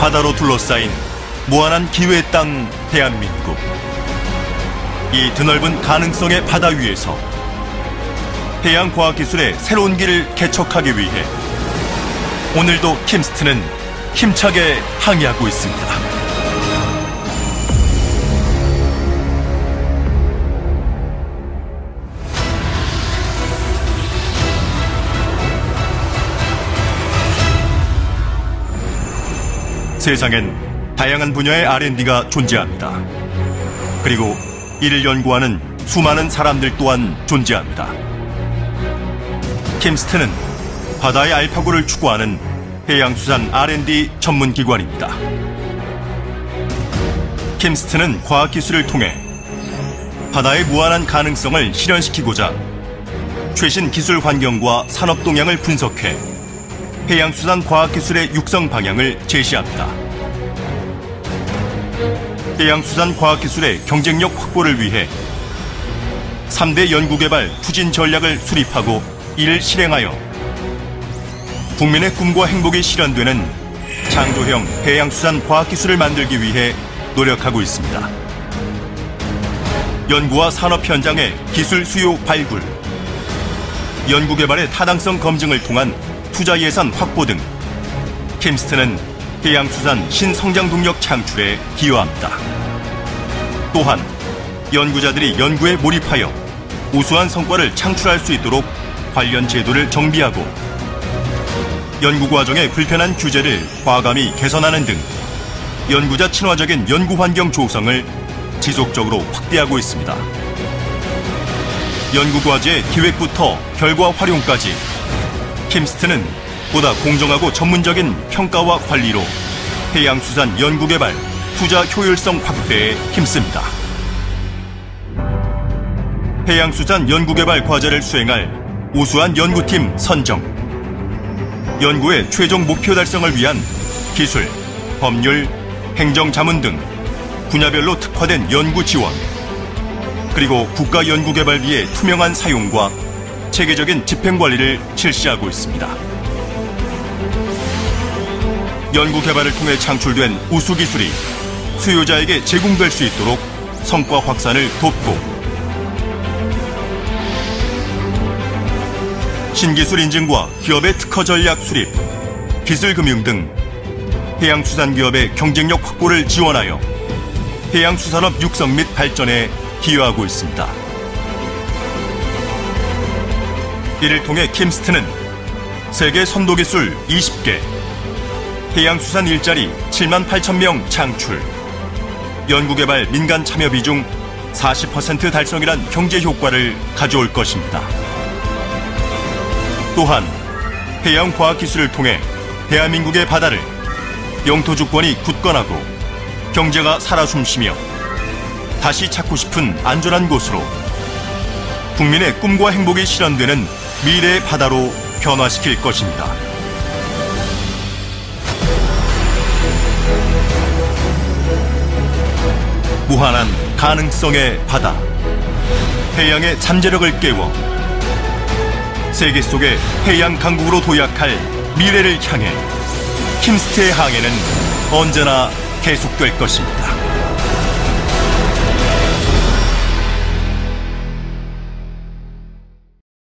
바다로 둘러싸인 무한한 기회의 땅 대한민국. 이 드넓은 가능성의 바다 위에서 해양 과학 기술의 새로운 길을 개척하기 위해 오늘도 킴스트는 힘차게 항의하고 있습니다. 세상엔 다양한 분야의 R&D가 존재합니다. 그리고 이를 연구하는 수많은 사람들 또한 존재합니다. 캠스트는 바다의 알파고를 추구하는 해양수산 R&D 전문 기관입니다. 캠스트는 과학기술을 통해 바다의 무한한 가능성을 실현시키고자 최신 기술 환경과 산업 동향을 분석해 해양수산 과학기술의 육성 방향을 제시합니다. 해양수산 과학기술의 경쟁력 확보를 위해 3대 연구개발 추진 전략을 수립하고 이를 실행하여 국민의 꿈과 행복이 실현되는 창조형 해양수산 과학기술을 만들기 위해 노력하고 있습니다. 연구와 산업 현장의 기술 수요 발굴, 연구개발의 타당성 검증을 통한 투자 예산 확보 등 캠스트는 해양수산 신성장 동력 창출에 기여합니다. 또한 연구자들이 연구에 몰입하여 우수한 성과를 창출할 수 있도록 관련 제도를 정비하고 연구 과정의 불편한 규제를 과감히 개선하는 등 연구자 친화적인 연구 환경 조성을 지속적으로 확대하고 있습니다. 연구 과제의 기획부터 결과 활용까지 킴스트는 보다 공정하고 전문적인 평가와 관리로 해양수산 연구개발, 투자 효율성 확대에 힘씁니다. 해양수산 연구개발 과제를 수행할 우수한 연구팀 선정, 연구의 최종 목표 달성을 위한 기술, 법률, 행정 자문 등 분야별로 특화된 연구 지원, 그리고 국가연구개발비의 투명한 사용과 체계적인 집행관리를 실시하고 있습니다. 연구개발을 통해 창출된 우수기술이 수요자에게 제공될 수 있도록 성과 확산을 돕고 신기술 인증과 기업의 특허 전략 수립, 기술금융 등 해양수산기업의 경쟁력 확보를 지원하여 해양수산업 육성 및 발전에 기여하고 있습니다. 이를 통해 킴스트는 세계 선도 기술 20개, 해양수산 일자리 7만 8천 명 창출, 연구개발 민간 참여 비중 40% 달성이란 경제 효과를 가져올 것입니다. 또한 해양 과학 기술을 통해 대한민국의 바다를 영토 주권이 굳건하고 경제가 살아 숨쉬며 다시 찾고 싶은 안전한 곳으로 국민의 꿈과 행복이 실현되는 미래의 바다로 변화시킬 것입니다. 무한한 가능성의 바다. 해양의 잠재력을 깨워 세계 속의 해양 강국으로 도약할 미래를 향해 킴스트의 항해는 언제나 계속될 것입니다.